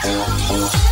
Oh, oh, oh.